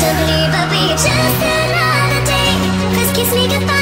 to believe I'll be just another day. Cause kiss me goodbye